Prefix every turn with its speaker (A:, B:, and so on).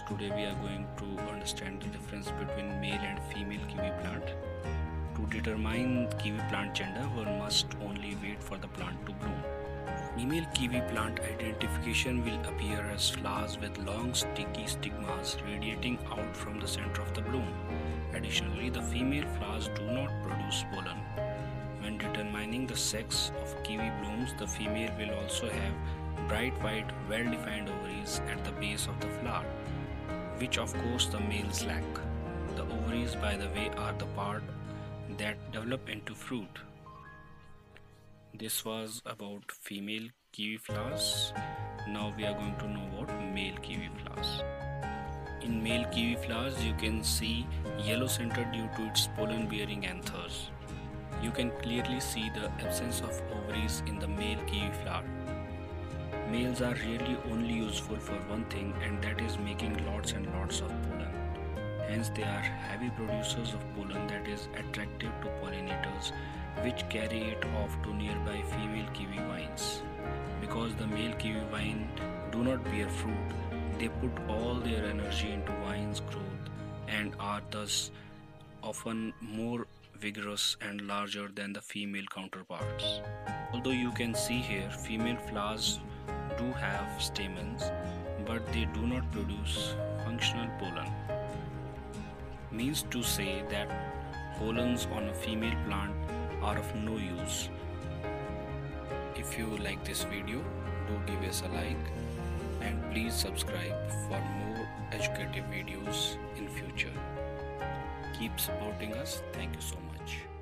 A: today we are going to understand the difference between male and female kiwi plant. To determine kiwi plant gender one must only wait for the plant to bloom. Female kiwi plant identification will appear as flowers with long sticky stigmas radiating out from the center of the bloom. Additionally the female flowers do not produce pollen. When determining the sex of kiwi blooms the female will also have bright white, well defined ovaries at the base of the flower, which of course the males lack. The ovaries, by the way, are the part that develop into fruit. This was about female kiwi flowers. Now we are going to know about male kiwi flowers. In male kiwi flowers, you can see yellow center due to its pollen bearing anthers. You can clearly see the absence of ovaries in the male kiwi flower. Males are really only useful for one thing and that is making lots and lots of pollen. Hence they are heavy producers of pollen that is attractive to pollinators which carry it off to nearby female kiwi vines. Because the male kiwi vine do not bear fruit, they put all their energy into vine's growth and are thus often more vigorous and larger than the female counterparts. Although you can see here female flowers do have stamens but they do not produce functional pollen. Means to say that pollens on a female plant are of no use. If you like this video, do give us a like and please subscribe for more educative videos in future. Keep supporting us. Thank you so much.